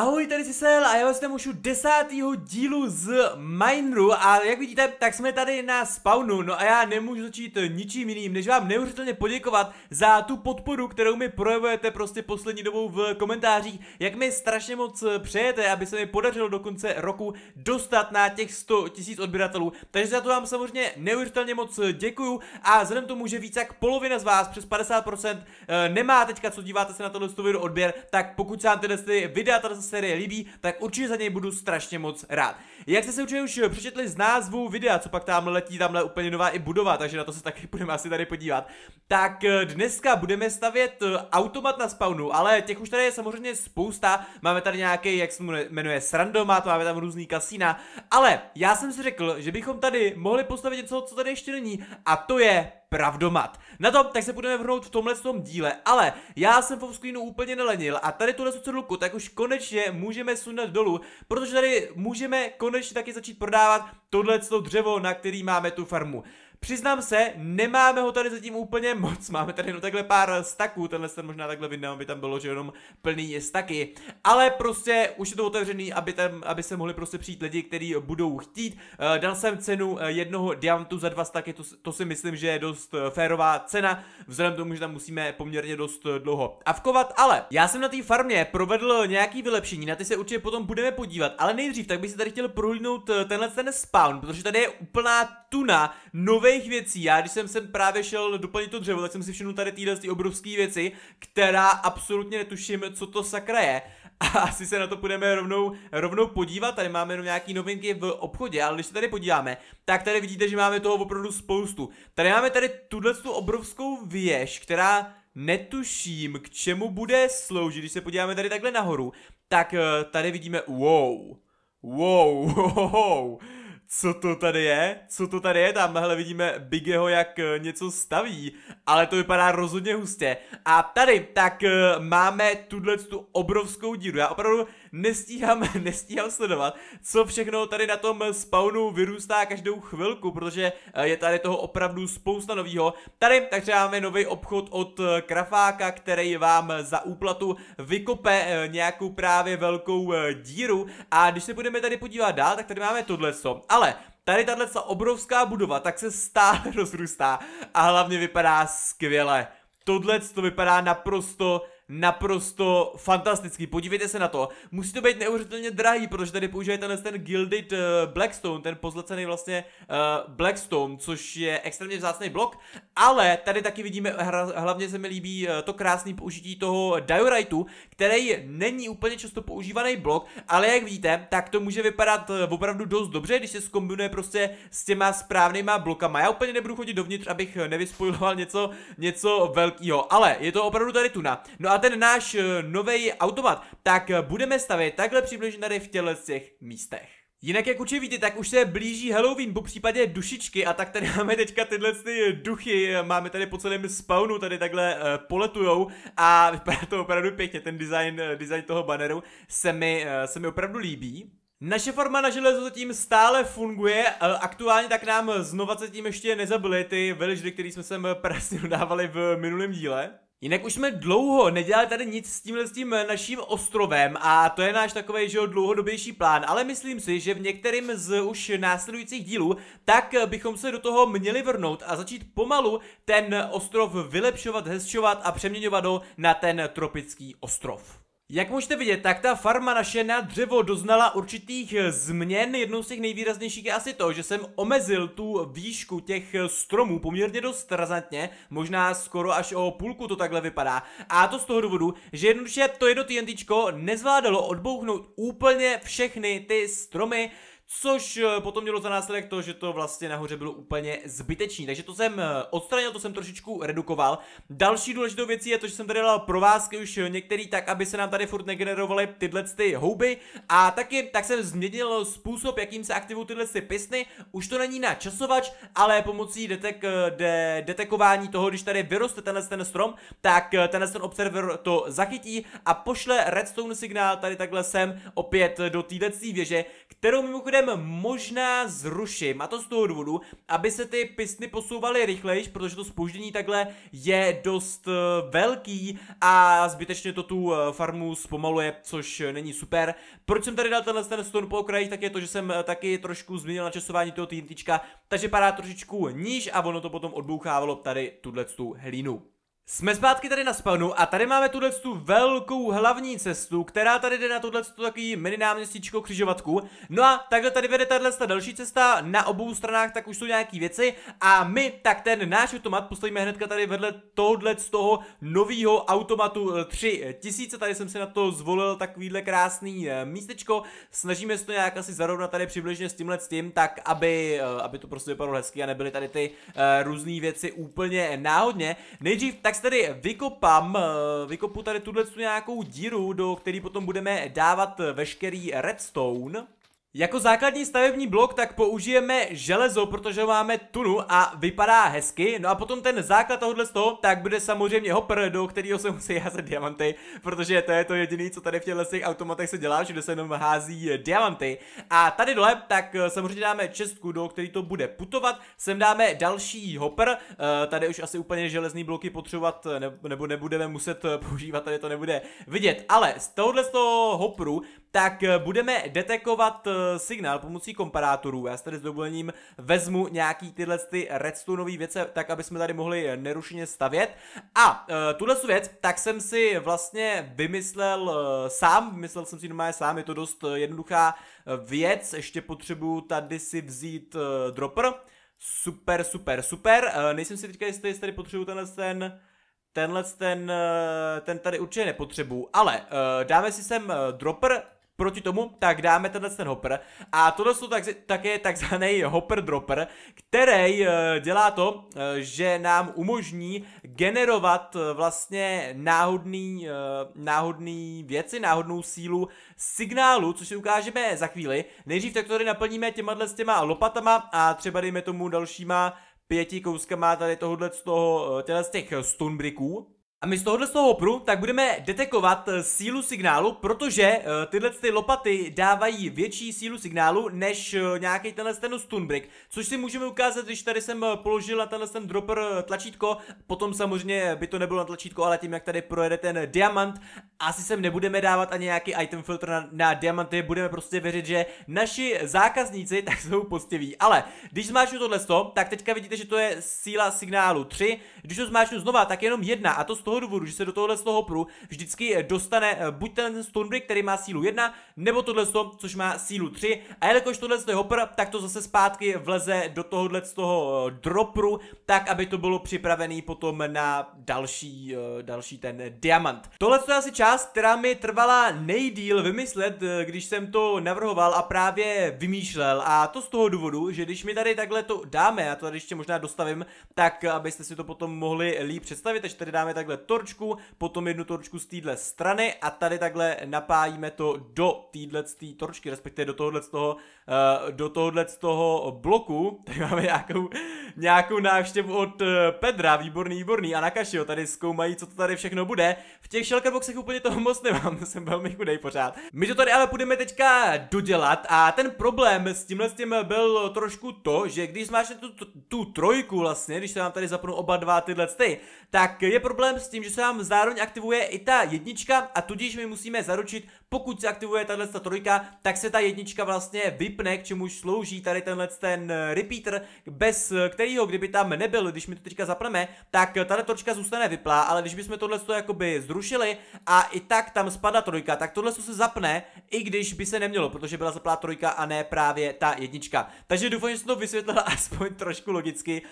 Ahoj, tady Sisel a já vás tam už desátého dílu z Mineru a jak vidíte, tak jsme tady na spawnu, no a já nemůžu začít ničím jiným, než vám neuvěřitelně poděkovat za tu podporu, kterou mi projevujete prostě poslední dobou v komentářích, jak mi strašně moc přejete, aby se mi podařilo do konce roku dostat na těch 100 tisíc odběratelů, takže za to vám samozřejmě neuvěřitelně moc děkuju a vzhledem tomu, že víc jak polovina z vás, přes 50% eh, nemá teďka, co díváte se na tohle video odběr, tak pokud se vám tyhle videa, tato série líbí, tak určitě za něj budu strašně moc rád. Jak jste se určitě už přečetli z názvu videa, co pak tam letí, tamhle úplně nová i budova, takže na to se taky budeme asi tady podívat. Tak eh, dneska budeme stavět eh, automat na spawnu, ale těch už tady je samozřejmě spousta. Máme tady nějaký, jak se jmenuje, srandomat, máme tam různý kasína, ale já jsem si řekl, že bychom tady mohli postavit něco, co tady ještě není, a to je pravdomat. Na tom tak se budeme vrhnout v tomhle tom díle, ale já jsem v screenu úplně nelenil a tady tuhle cedulku tak už konečně můžeme sundat dolů, protože tady můžeme konečně taky začít prodávat tohle dřevo, na který máme tu farmu. Přiznám se, nemáme ho tady zatím úplně moc, máme tady jenom takhle pár staků, tenhle ten možná takhle vidím, aby tam bylo, že jenom plný staky, ale prostě už je to otevřený, aby, tam, aby se mohli prostě přijít lidi, kteří budou chtít. Uh, dal jsem cenu uh, jednoho diamantu za dva staky, to, to si myslím, že je dost uh, férová cena, vzhledem tomu, že tam musíme poměrně dost dlouho avkovat, ale já jsem na té farmě provedl nějaký vylepšení, na ty se určitě potom budeme podívat, ale nejdřív tak bych si tady chtěl prohlídnout tenhle ten spawn, protože tady je úplná tuna nových nových věcí. Já když jsem sem právě šel doplnit to dřevo, tak jsem si všiml tady tyhle ty obrovské věci, která absolutně netuším, co to sakra je. A asi se na to půjdeme rovnou, rovnou podívat, tady máme jenom nějaký novinky v obchodě, ale když se tady podíváme, tak tady vidíte, že máme toho opravdu spoustu. Tady máme tady tuhle tu obrovskou věž, která netuším, k čemu bude sloužit, když se podíváme tady takhle nahoru, tak eh, tady vidíme, wow, wow, wow, wow co to tady je? Co to tady je? Tamhle vidíme Bigeho, jak eh, něco staví, ale to vypadá rozhodně hustě. A tady tak eh, máme tuhle tu obrovskou díru. Já opravdu nestíhám, nestíhám sledovat, co všechno tady na tom spawnu vyrůstá každou chvilku, protože eh, je tady toho opravdu spousta novýho. Tady tak třeba máme nový obchod od Krafáka, který vám za úplatu vykope nějakou právě velkou díru. A když se budeme tady podívat dál, tak tady máme tohle. Ale tady tahle obrovská budova tak se stále rozrůstá a hlavně vypadá skvěle. Tohle to vypadá naprosto naprosto fantastický. Podívejte se na to. Musí to být neuvěřitelně drahý, protože tady používají tenhle ten Gilded uh, Blackstone, ten pozlacený vlastně uh, Blackstone, což je extrémně vzácný blok, ale tady taky vidíme, hlavně se mi líbí uh, to krásné použití toho Dioritu, který není úplně často používaný blok, ale jak vidíte, tak to může vypadat opravdu dost dobře, když se zkombinuje prostě s těma správnýma blokama. Já úplně nebudu chodit dovnitř, abych nevyspojiloval něco, něco velkého, ale je to opravdu tady tuna. No a ten náš eh, nový automat, tak uh, budeme stavět takhle přibližně tady v z těch místech. Jinak jak určitě víte, tak už se blíží Halloween, po případě dušičky a tak tady máme teďka tyhle ty duchy, máme tady po celém spawnu, tady takhle uh, poletujou a vypadá to opravdu pěkně, ten design, uh, design toho banneru se mi, uh, se mi opravdu líbí. Naše forma na železo zatím stále funguje, aktuálně tak nám znova zatím ještě nezabili ty villagery, který jsme sem prasně dávali v minulém díle. Jinak už jsme dlouho nedělali tady nic s tímhle s tím naším ostrovem a to je náš takový, že dlouhodobější plán, ale myslím si, že v některým z už následujících dílů, tak bychom se do toho měli vrnout a začít pomalu ten ostrov vylepšovat, hezčovat a přeměňovat ho na ten tropický ostrov. Jak můžete vidět, tak ta farma naše na dřevo doznala určitých změn. Jednou z těch nejvýraznějších je asi to, že jsem omezil tu výšku těch stromů poměrně dost razantně, možná skoro až o půlku to takhle vypadá. A to z toho důvodu, že jednoduše to jedno TNTčko nezvládalo odbouchnout úplně všechny ty stromy, Což eh, potom mělo za následek to, že to vlastně nahoře bylo úplně zbytečný. Takže to jsem eh, odstranil, to jsem trošičku redukoval. Další důležitou věcí je to, že jsem tady dal provázky už některý tak, aby se nám tady furt negenerovaly tyhle ty houby. A taky tak jsem změnil způsob, jakým se aktivují tyhle ty pisny. Už to není na časovač, ale pomocí detek, eh, de, detekování toho, když tady vyroste tenhle ten strom, tak tenhle ten observer to zachytí a pošle redstone signál tady takhle sem opět do této věže, kterou mimochodem mimochodem možná zruším, a to z toho důvodu, aby se ty pistny posouvaly rychlejš, protože to spoždění takhle je dost uh, velký a zbytečně to tu uh, farmu zpomaluje, což není super. Proč jsem tady dal tenhle ten stone po okrajích, tak je to, že jsem uh, taky trošku změnil načasování toho TNTčka, takže padá trošičku níž a ono to potom odbouchávalo tady tuhle tu hlínu. Jsme zpátky tady na spawnu a tady máme tuhle tu velkou hlavní cestu, která tady jde na tuhle tu takový mini náměstíčko křižovatku. No a takhle tady vede tahle další cesta, na obou stranách tak už jsou nějaký věci a my tak ten náš automat postavíme hnedka tady vedle tohle z toho nového automatu 3000, tady jsem si na to zvolil takovýhle krásný eh, místečko, snažíme se to nějak asi zarovnat tady přibližně s tímhle s tím, tak aby, eh, aby to prostě vypadalo hezky a nebyly tady ty uh, různé věci úplně náhodně. Nejdřív tak tedy vykopám, eh, vykopu tady tuhle nějakou díru, do který potom budeme dávat veškerý redstone. Jako základní stavební blok tak použijeme železo, protože máme tunu a vypadá hezky. No a potom ten základ tohohle z toho, tak bude samozřejmě hopper, do kterého se musí házet diamanty, protože to je to jediné, co tady v těchto těch automatech se dělá, že se jenom hází diamanty. A tady dole, tak eh, samozřejmě dáme čestku, do který to bude putovat. Sem dáme další hopper, eh, tady už asi úplně železný bloky potřebovat nebo nebudeme muset eh, používat, tady to nebude vidět. Ale z tohohle z toho hopperu, tak budeme detekovat signál pomocí komparátorů. Já si tady s dovolením vezmu nějaký tyhle ty redstoneové věce, tak aby jsme tady mohli nerušeně stavět. A uh, tuhle věc, tak jsem si vlastně vymyslel uh, sám, vymyslel jsem si normálně sám, je to dost jednoduchá věc, ještě potřebuju tady si vzít uh, dropper. Super, super, super. Uh, nejsem si teďka jistý, jestli tady potřebuju tenhle ten tenhle ten, ten tady určitě nepotřebuju, ale uh, dáme si sem dropper, proti tomu, tak dáme tenhle ten hopper. A tohle jsou tak, také takzvaný hopper dropper, který uh, dělá to, uh, že nám umožní generovat uh, vlastně náhodný, náhodný věci, náhodnou sílu signálu, což si ukážeme za chvíli. Nejdřív tak to tady naplníme těma s těma lopatama a třeba dejme tomu dalšíma pěti kouskama tady tohohle z toho, těle z těch stunbricků. A my z tohohle z toho hopru tak budeme detekovat eh, sílu signálu, protože uh, tyhle ty lopaty dávají větší sílu signálu než uh, nějaký tenhle ten stunbrick, což si můžeme ukázat, když tady jsem položil na tenhle ten dropper tlačítko, potom samozřejmě by to nebylo na tlačítko, ale tím jak tady projede ten diamant, asi sem nebudeme dávat ani nějaký item filtr na, na diamanty, budeme prostě věřit, že naši zákazníci tak jsou postiví. Ale když zmáčnu tohle tak teďka vidíte, že to je síla signálu 3, když to zmáčnu znova, tak jenom jedna a to toho důvodu, že se do tohohle z toho pru vždycky eh, dostane eh, buď ten Stonebrick, který má sílu 1, nebo tohle což má sílu 3. A jelikož tohle je hopper, tak to zase zpátky vleze do tohohle z toho eh, dropru, tak aby to bylo připravený potom na další, další ten diamant. Tohle je asi část, která mi trvala nejdíl vymyslet, když jsem to navrhoval a právě vymýšlel. A to z toho důvodu, že když mi tady takhle to dáme, já to tady ještě možná dostavím, tak abyste si to potom mohli líp představit, takže tady dáme takhle torčku, potom jednu torčku z téhle strany a tady takhle napájíme to do téhle torčky, respektive do tohohle z toho, do tohohle z toho bloku. Tady máme nějakou, nějakou návštěvu od uh, Pedra, výborný, výborný. A Nakašio tady zkoumají, co to tady všechno bude. V těch shulkerboxech úplně toho moc nemám, jsem velmi chudej pořád. My to tady ale budeme teďka dodělat a ten problém s tímhle s tím byl trošku to, že když máš tu, tu, tu trojku vlastně, když se vám tady zapnou oba dva tyhle ty, tak je problém s tím, že se nám zároveň aktivuje i ta jednička a tudíž my musíme zaručit, pokud se aktivuje tahle trojka, tak se ta jednička vlastně vypne, k čemuž slouží tady tenhle ten eh, repeater, bez eh, kterého, kdyby tam nebyl, když mi to teďka zapneme, tak tahle točka zůstane vyplá, ale když bychom tohle jakoby zrušili a i tak tam spadá trojka, tak tohle se zapne, i když by se nemělo, protože byla zaplá trojka a ne právě ta jednička. Takže doufám, že jsem to vysvětlil aspoň trošku logicky,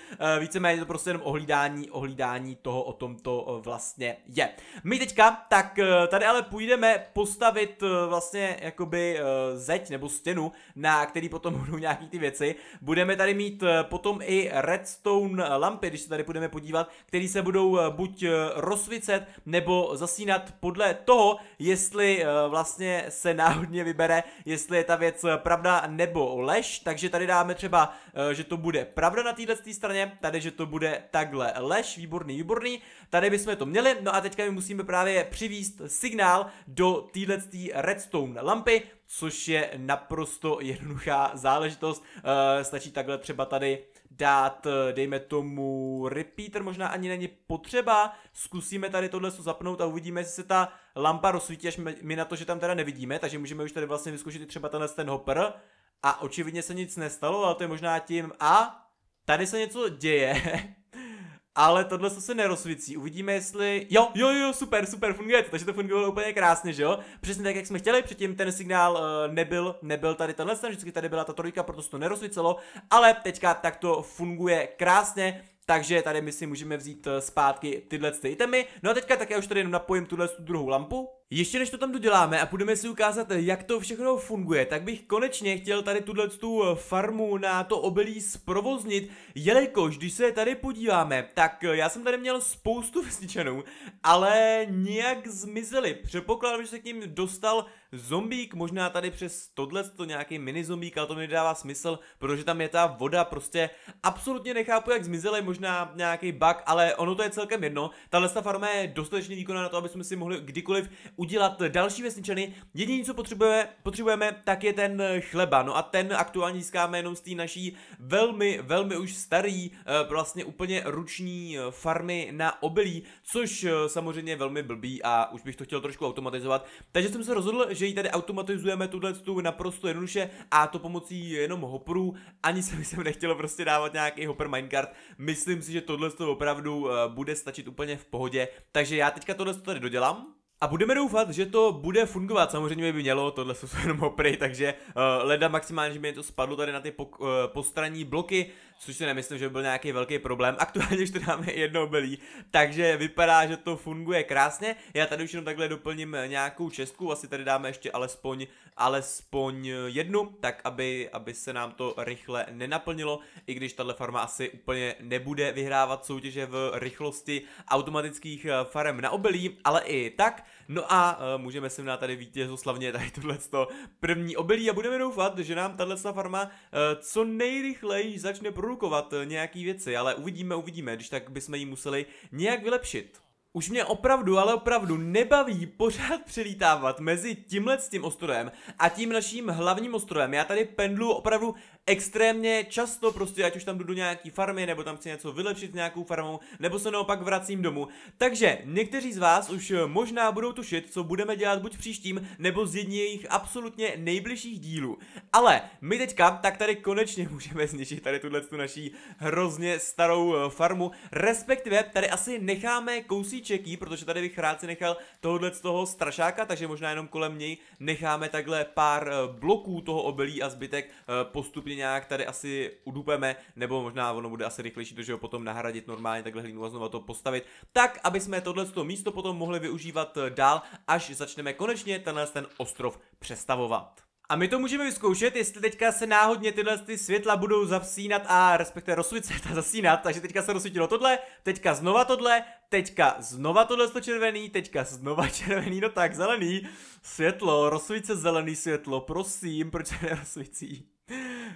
víceméně to prostě jenom ohlídání, ohlídání toho o tomto vlastně je. My teďka, tak tady ale půjdeme postavit eh, vlastně jakoby eh, zeď nebo stěnu, na který potom budou nějaký ty věci. Budeme tady mít eh, potom i redstone lampy, když se tady budeme podívat, který se budou buď rozsvícet nebo zasínat podle toho, jestli vlastně se náhodně vybere, jestli je ta věc pravda nebo lež. Takže tady dáme třeba, že to bude pravda na této straně, tady, že to bude takhle lež, výborný, výborný. Tady bychom to měli, no a teďka my musíme právě přivíst signál do téhle redstone lampy, což je naprosto jednoduchá záležitost. Uh, stačí takhle třeba tady dát, eh, dejme tomu, repeater možná ani není potřeba. Zkusíme tady tohle zapnout a uvidíme, jestli se ta lampa rozsvítí, až my na to, že tam teda nevidíme, takže můžeme už tady vlastně vyzkoušet třeba tenhle ten hopper. A očividně se nic nestalo, ale to je možná tím, a tady se něco děje. ale tohle se nerozsvící. Uvidíme, jestli... Jo, jo, jo, super, super, funguje to, takže to fungovalo úplně krásně, že jo? Přesně tak, jak jsme chtěli, předtím ten signál uh, nebyl, nebyl tady tenhle, vždycky tady byla ta trojka, proto se to nerozsvícelo, ale teďka tak to funguje krásně, takže tady my si můžeme vzít eh, zpátky tyhle ty itemy. No a teďka tak já už tady jenom napojím tuhle tu druhou lampu. Ještě než to tam doděláme a budeme si ukázat, jak to všechno funguje, tak bych konečně chtěl tady tuhle tu farmu na to obilí zprovoznit, jelikož když se tady podíváme, tak já jsem tady měl spoustu vesničanů, ale nějak zmizely. Předpokládám, že se k ním dostal zombík, možná tady přes tohle to nějaký mini zombík, ale to mi nedává smysl, protože tam je ta voda, prostě absolutně nechápu, jak zmizely, možná nějaký bug, ale ono to je celkem jedno. Tahle farma je dostatečně výkonná na to, aby jsme si mohli kdykoliv udělat další vesničany. Jediné, co potřebujeme, potřebujeme, tak je ten chleba. No a ten aktuálně získáme jenom z té naší velmi, velmi už starý, eh, vlastně úplně ruční eh, farmy na obilí, což eh, samozřejmě je velmi blbý a už bych to chtěl trošku automatizovat. Takže jsem se rozhodl, že ji tady automatizujeme tuhle tu naprosto jednoduše a to pomocí jenom hopperů. Ani se mi sem nechtělo prostě dávat nějaký hopper minecart. Myslím si, že tohle opravdu bude stačit úplně v pohodě. Takže já teďka tohle tady dodělám. A budeme doufat, že to bude fungovat, samozřejmě by mělo, tohle jsou jenom opry, takže uh, leda maximálně, že mi to spadlo tady na ty po, uh, postranní bloky, což si nemyslím, že by byl nějaký velký problém. Aktuálně už to dáme jednou belí, takže vypadá, že to funguje krásně. Já tady už jenom takhle doplním nějakou čestku, asi tady dáme ještě alespoň, alespoň jednu, tak aby, aby se nám to rychle nenaplnilo, i když tahle farma asi úplně nebude vyhrávat soutěže v rychlosti automatických eh, farem na obelí, ale i tak. No a uh, můžeme si tady vítězoslavně tady tohle první obelí a budeme doufat, že nám tahle farma uh, co nejrychleji začne pro produkovat eh, nějaký věci, ale uvidíme, uvidíme, když tak bychom ji museli nějak vylepšit. Už mě opravdu, ale opravdu nebaví pořád přelítávat mezi tímhle s tím ostrovem a tím naším hlavním ostrovem. Já tady pendlu opravdu extrémně často, prostě ať už tam jdu do nějaký farmy, nebo tam chci něco vylepšit nějakou farmou, nebo se naopak vracím domů. Takže někteří z vás už eh, možná budou tušit, co budeme dělat buď příštím, nebo z jedních absolutně nejbližších dílů. Ale my teďka tak tady konečně můžeme zničit tady tuhle tu naší hrozně starou eh, farmu, respektive tady asi necháme kousíčeký, protože tady bych rád si nechal tohohle z toho strašáka, takže možná jenom kolem něj necháme takhle pár eh, bloků toho obelí a zbytek postupně nějak tady asi udupeme, nebo možná ono bude asi rychlejší to, že ho potom nahradit normálně takhle hlínu a znovu to postavit, tak aby jsme tohle místo potom mohli využívat eh, dál, až začneme konečně tenhle ten ostrov přestavovat. A my to můžeme vyzkoušet, jestli teďka se náhodně tyhle ty světla budou zasínat a respektive rozsvícet a zasínat, takže teďka se rozsvítilo tohle, teďka znova tohle, teďka znova tohle to červený, teďka znova červený, no tak zelený, světlo, rozsvíce zelený světlo, prosím, proč se nerozsvící?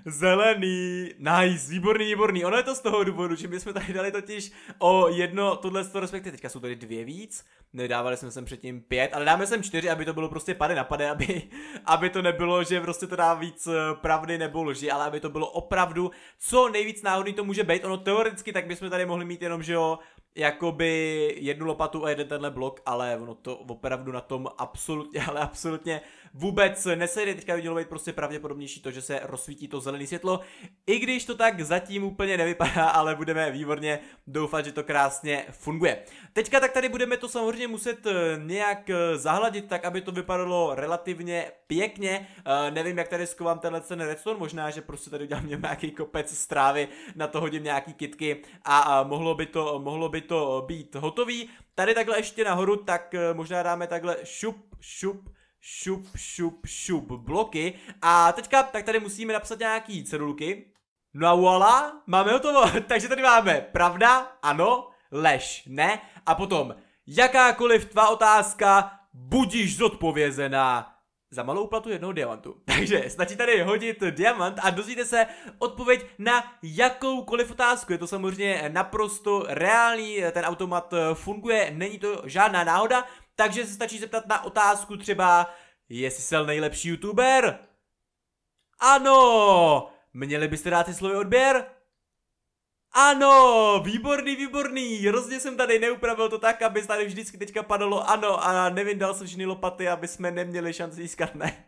Zelený, nice, výborný, výborný. Ono je to z toho důvodu, že my jsme tady dali totiž o jedno, tohle to respektive, teďka jsou tady dvě víc, nedávali jsme sem předtím pět, ale dáme sem čtyři, aby to bylo prostě pade na pade, aby, aby to nebylo, že prostě to dá víc eh, pravdy nebo lži, ale aby to bylo opravdu co nejvíc náhodný to může být. Ono teoreticky tak bychom tady mohli mít jenom, že jo, jakoby jednu lopatu a jeden tenhle blok, ale ono to opravdu na tom absolutně, ale absolutně vůbec nesejde. Teďka by mělo být prostě pravděpodobnější to, že se rozsvítí to zelené světlo, i když to tak zatím úplně nevypadá, ale budeme výborně doufat, že to krásně funguje. Teďka tak tady budeme to samozřejmě muset eh, nějak eh, zahladit, tak aby to vypadalo relativně pěkně. Uh, nevím, jak tady skovám tenhle ten redstone, možná, že prostě tady udělám nějaký kopec strávy, na to hodím nějaký kitky a mohlo by to, mohlo by to být hotový. Tady takhle ještě nahoru, tak uh, možná dáme takhle šup, šup, šup, šup, šup bloky. A teďka, tak tady musíme napsat nějaký cedulky. No a voilà, máme hotovo. Takže tady máme pravda, ano, lež, ne. A potom jakákoliv tvá otázka, budíš zodpovězená za malou platu jednoho diamantu. Takže stačí tady hodit diamant a dozvíte se odpověď na jakoukoliv otázku. Je to samozřejmě naprosto reálný, ten automat funguje, není to žádná náhoda, takže se stačí zeptat na otázku třeba, jestli jsem nejlepší youtuber? Ano! Měli byste dát si slovy odběr? Ano, výborný, výborný, hrozně jsem tady neupravil to tak, aby tady vždycky teďka padalo ano a nevyndal jsem všechny lopaty, aby jsme neměli šanci získat ne.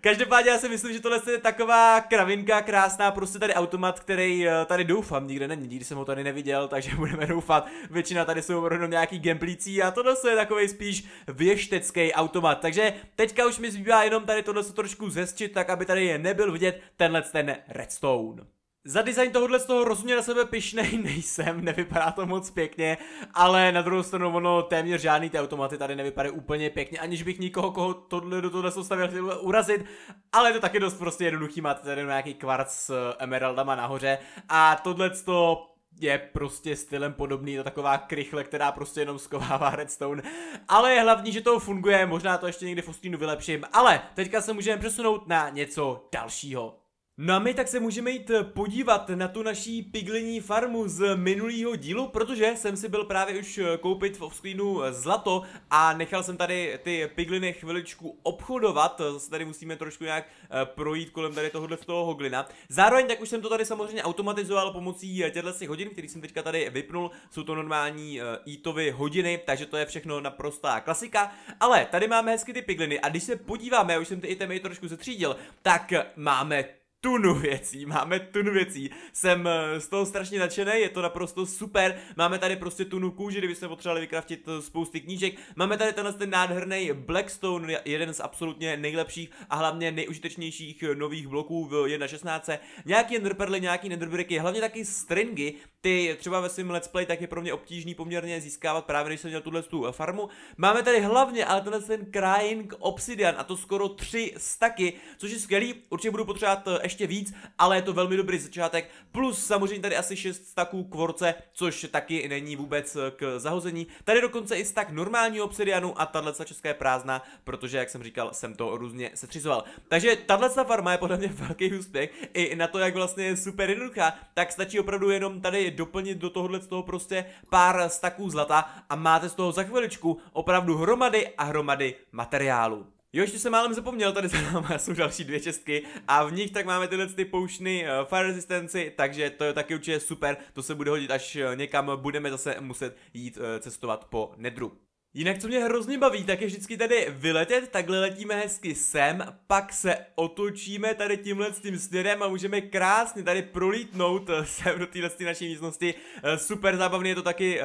Každopádně já si myslím, že tohle je taková kravinka krásná, prostě tady automat, který eh, tady doufám nikde není, nikdy jsem ho tady neviděl, takže budeme doufat. Většina tady jsou opravdu nějaký gameplící a tohle je takový spíš věštecký automat. Takže teďka už mi zbývá jenom tady tohle trošku zesčit, tak aby tady nebyl vidět tenhle ten redstone. Za design tohohle z toho rozhodně na sebe pišnej nejsem, nevypadá to moc pěkně, ale na druhou stranu ono téměř žádný ty automaty tady nevypadají úplně pěkně, aniž bych nikoho, koho tohle do tohle stavil chtěl urazit, ale je to taky dost prostě jednoduchý, máte tady nějaký kvarc s emeraldama nahoře a tohle to je prostě stylem podobný, to taková krychle, která prostě jenom skovává redstone, ale je hlavní, že to funguje, možná to ještě někdy v vylepším, ale teďka se můžeme přesunout na něco dalšího. No a my tak se můžeme jít eh, podívat na tu naší piglení farmu z minulého dílu, protože jsem si byl právě už eh, koupit v offscreenu eh, zlato a nechal jsem tady ty pigliny chviličku obchodovat, zase tady musíme trošku nějak projít kolem tady tohohle z toho hoglina. Zároveň tak už jsem to tady samozřejmě automatizoval pomocí těchto těch hodin, který jsem teďka tady vypnul, jsou to normální EATovy hodiny, takže to je všechno naprostá klasika, ale tady máme hezky ty pigliny a když se podíváme, už jsem ty itemy trošku zetřídil, tak máme tunu věcí, máme tunu věcí. Jsem eh, z toho strašně nadšený, je to naprosto super. Máme tady prostě tunu kůži, kdybyste potřebovali vykraftit eh, spousty knížek. Máme tady tenhle ten nádherný Blackstone, jeden z absolutně nejlepších a hlavně nejužitečnějších eh, nových bloků v 1.16. Nějaký enderperly, nějaký netherbricky, hlavně taky stringy, ty třeba ve svém let's play tak je pro mě obtížný poměrně získávat právě když jsem měl tuhle tu farmu. Máme tady hlavně ale tenhle ten Crying Obsidian a to skoro tři staky, což je skvělý, určitě budu potřebovat ještě víc, ale je to velmi dobrý začátek. Plus samozřejmě tady asi 6 staků kvorce, což taky není vůbec eh, k zahození. Tady dokonce i stak normálního obsidianu a tahle česká je prázdná, protože jak jsem říkal, jsem to různě setřizoval. Takže tahle farma je podle mě velký úspěch. I na to, jak vlastně je super jednoduchá, tak stačí opravdu jenom tady doplnit do tohohle z toho prostě pár staků zlata a máte z toho za chviličku opravdu hromady a hromady materiálu. Jo, ještě jsem málem zapomněl, tady za náma jsou další dvě čestky a v nich tak máme tyhle ty poušny uh, Fire Resistance, takže to je taky určitě super, to se bude hodit, až uh, někam budeme zase muset jít uh, cestovat po Nedru. Jinak co mě hrozně baví, tak je vždycky tady vyletět, takhle letíme hezky sem, pak se otočíme tady tímhle s tím směrem a můžeme krásně tady prolítnout eh, sem do téhle naší místnosti. Eh, super zábavně je to taky eh,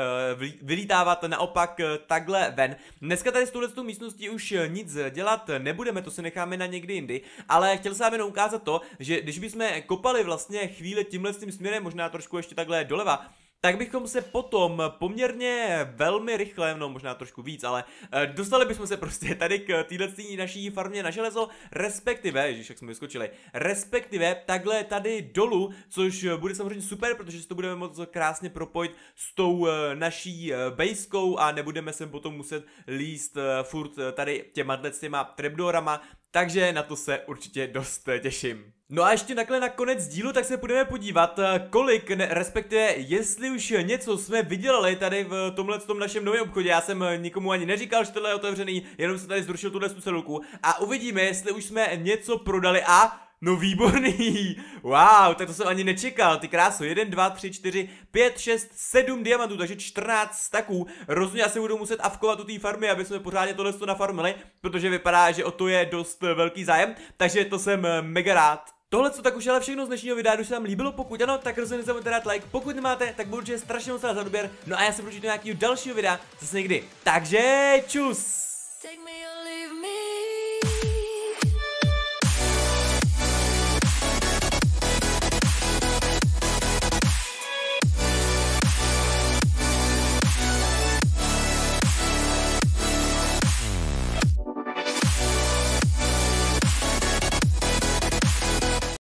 vylítávat naopak takhle ven. Dneska tady s touhle místností už nic dělat nebudeme, to si necháme na někdy jindy, ale chtěl jsem jenom ukázat to, že když bychom kopali vlastně chvíli tímhle s tím směrem, možná trošku ještě takhle doleva, tak bychom se potom poměrně velmi rychle, no možná trošku víc, ale e, dostali bychom se prostě tady k téhle naší farmě na železo, respektive, ježiš, jak jsme vyskočili, respektive takhle tady dolů, což bude samozřejmě super, protože si to budeme moct krásně propojit s tou e, naší e, baskou a nebudeme se potom muset líst furt tady těma těma trapdoorama, takže na to se určitě dost těším. No a ještě takhle na konec dílu, tak se budeme podívat, eh, kolik, ne, respektive jestli už něco jsme vydělali tady v tomhle tom našem novém obchodě. Já jsem eh, nikomu ani neříkal, že tohle je otevřený, jenom jsem tady zrušil tuhle celku a uvidíme, jestli už jsme něco prodali a No výborný, wow, tak to jsem ani nečekal, ty krásu, 1, 2, 3, 4, 5, 6, 7 diamantů, takže 14 staků, rozhodně asi budu muset avkovat u té farmy, aby jsme pořádně tohle nafarmili, protože vypadá, že o to je dost velký zájem, takže to jsem eh, mega rád. Tohle co tak už ale všechno z dnešního videa, když se vám líbilo, pokud ano, tak rozhodně nezapomeňte dát like, pokud nemáte, tak budu určitě strašně moc za odběr, no a já se budu do nějakého dalšího videa zase někdy. Takže čus! Take me